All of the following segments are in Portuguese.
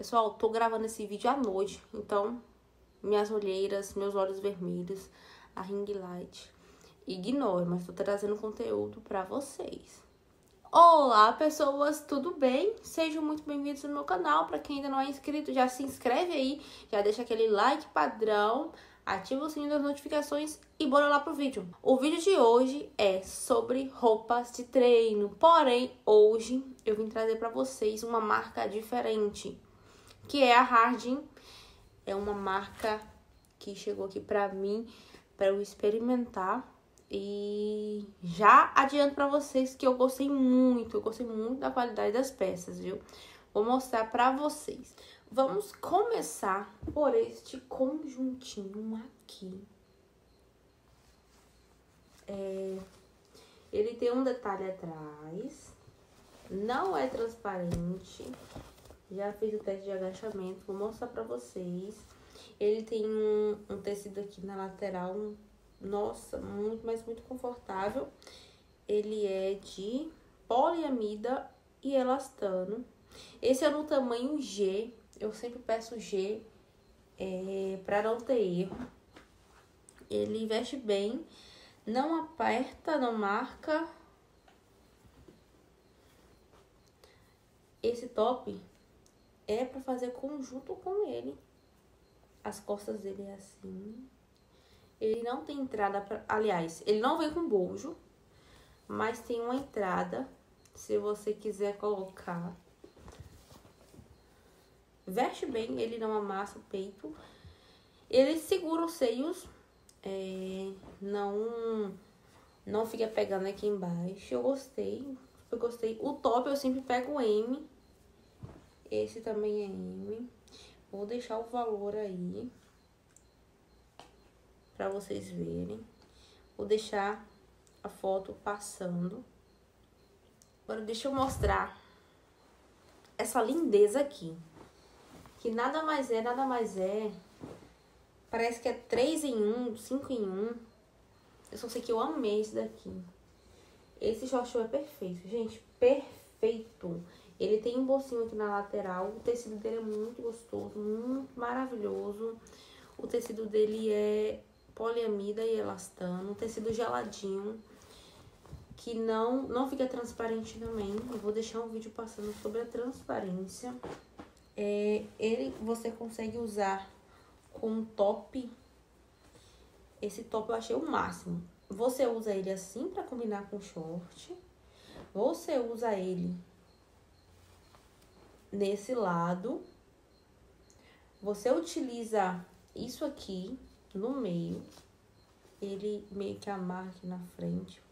Pessoal, tô gravando esse vídeo à noite, então minhas olheiras, meus olhos vermelhos, a ring light, ignore, mas tô trazendo conteúdo pra vocês. Olá, pessoas, tudo bem? Sejam muito bem-vindos no meu canal. Para quem ainda não é inscrito, já se inscreve aí, já deixa aquele like padrão, ativa o sininho das notificações e bora lá pro vídeo. O vídeo de hoje é sobre roupas de treino, porém, hoje eu vim trazer para vocês uma marca diferente, que é a Hardin. É uma marca que chegou aqui para mim, para eu experimentar e já adianto para vocês que eu gostei muito, eu gostei muito da qualidade das peças, viu? Vou mostrar para vocês. Vamos começar por este conjuntinho aqui. É, ele tem um detalhe atrás, não é transparente. Já fiz o teste de agachamento, vou mostrar pra vocês. Ele tem um, um tecido aqui na lateral, nossa, muito, mas muito confortável. Ele é de poliamida e elastano. Esse é no tamanho G. Eu sempre peço G é, para não ter erro. Ele veste bem, não aperta, não marca. Esse top é para fazer conjunto com ele. As costas dele é assim. Ele não tem entrada. Aliás, ele não vem com bojo, mas tem uma entrada, se você quiser colocar. Veste bem, ele não amassa o peito. Ele segura os seios, é, não não fica pegando aqui embaixo. Eu gostei, eu gostei. O top eu sempre pego M. Esse também é M. Vou deixar o valor aí para vocês verem. Vou deixar a foto passando. Agora deixa eu mostrar essa lindeza aqui. Que nada mais é, nada mais é. Parece que é 3 em 1, 5 em 1. Eu só sei que eu amei esse daqui. Esse short é perfeito, gente. Perfeito. Ele tem um bolsinho aqui na lateral. O tecido dele é muito gostoso, muito maravilhoso. O tecido dele é poliamida e elastano, um tecido geladinho, que não, não fica transparente também. Eu vou deixar um vídeo passando sobre a transparência. É, ele você consegue usar com top. Esse top eu achei o máximo. Você usa ele assim para combinar com short. Você usa ele nesse lado. Você utiliza isso aqui no meio. Ele meio que amarra aqui na frente.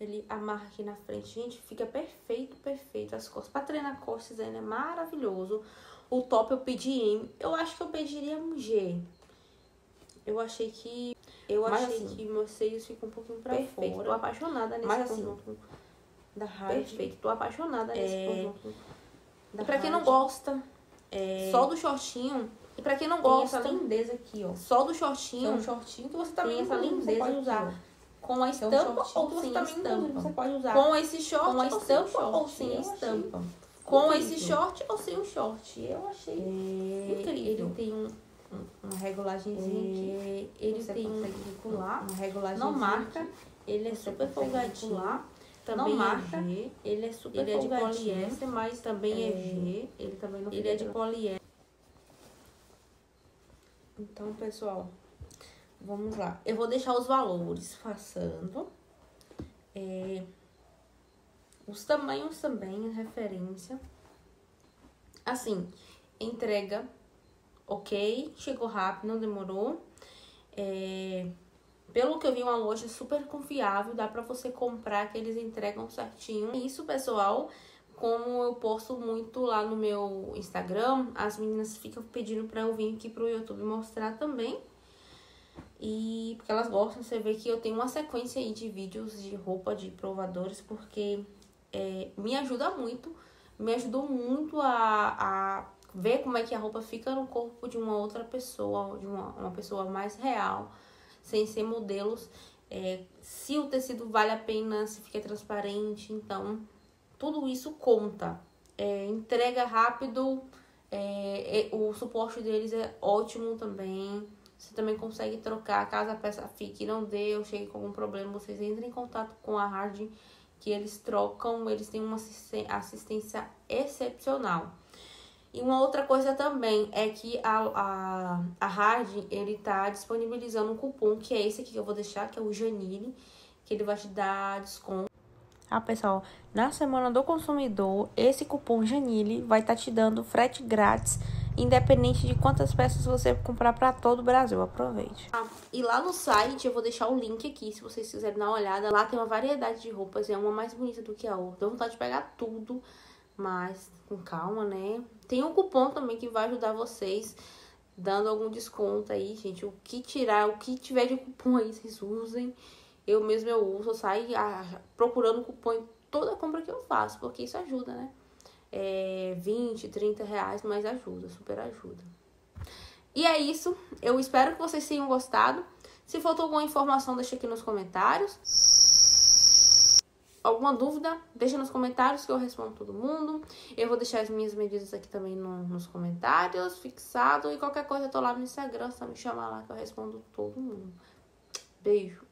Ele amarra aqui na frente. Gente, fica perfeito, perfeito as costas. Pra treinar costas ainda é maravilhoso. O top eu pedi M. Eu acho que eu pediria um G. Eu achei que... Eu Mas, achei assim, que meus seios ficam um pouquinho pra perfeito. fora. Tô apaixonada nesse Mas, assim, conjunto da. Perfeito. Tô apaixonada nesse é... conjunto da Pra quem não gosta, é... só do shortinho e pra quem não gosta, tem essa lindeza aqui, ó. Só do shortinho. É um shortinho que você também tem essa lindeza pode usar. Aqui, com a estampa é um ou você também estampa. Você pode usar com esse short com a estampa ou sem estampa. Com esse short ou sem o short. Eu achei é, incrível. Ele tem um, um, uma regulagemzinha é, aqui. Ele tem um, regular, uma regulagem. Não marca. Ele é super folgadinho. Também não marca. É G. Ele é super ele é de poliéster, mas também é, é G. Ele também não Ele é de poliéster. Então, pessoal, vamos lá. Eu vou deixar os valores passando. É, os tamanhos também, referência. Assim, entrega, ok, chegou rápido, não demorou. É, pelo que eu vi, uma loja super confiável, dá pra você comprar que eles entregam certinho. Isso, pessoal, como eu posto muito lá no meu Instagram, as meninas ficam pedindo pra eu vir aqui pro YouTube mostrar também. E porque elas gostam, você vê que eu tenho uma sequência aí de vídeos de roupa de provadores, porque é, me ajuda muito, me ajudou muito a, a ver como é que a roupa fica no corpo de uma outra pessoa, de uma, uma pessoa mais real, sem ser modelos. É, se o tecido vale a pena, se fica transparente, então tudo isso conta. é, entrega rápido, é, é, o suporte deles é ótimo também. Você também consegue trocar caso a peça fique não dê ou chegue com algum problema. Vocês entrem em contato com a Hard, que eles trocam, eles têm uma assistência excepcional. E uma outra coisa também é que a, a, a Hard, ele tá disponibilizando um cupom, que é esse aqui que eu vou deixar, que é o Janine, que ele vai te dar desconto. Ah, pessoal, na Semana do Consumidor, esse cupom Janile vai estar tá te dando frete grátis, independente de quantas peças você comprar para todo o Brasil. Aproveite. Ah, e lá no site, eu vou deixar o link aqui, se vocês quiserem dar uma olhada. Lá tem uma variedade de roupas, é uma mais bonita do que a outra. Deu vontade de pegar tudo, mas com calma, né? Tem um cupom também que vai ajudar vocês, dando algum desconto aí, gente. O que tirar, o que tiver de cupom aí, vocês usem. Eu mesmo eu uso, eu saio ah, procurando cupom em toda compra que eu faço, porque isso ajuda, né? É 20, 30 reais, mas ajuda, super ajuda. E é isso. Eu espero que vocês tenham gostado. Se faltou alguma informação, deixa aqui nos comentários. Alguma dúvida, deixa nos comentários que eu respondo todo mundo. Eu vou deixar as minhas medidas aqui também no, nos comentários, fixado. E qualquer coisa, eu tô lá no Instagram, só me chamar lá que eu respondo todo mundo. Beijo.